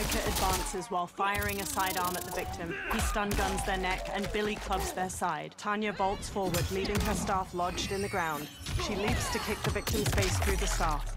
Stryker advances while firing a sidearm at the victim. He stun guns their neck and Billy clubs their side. Tanya bolts forward, leaving her staff lodged in the ground. She leaps to kick the victim's face through the staff.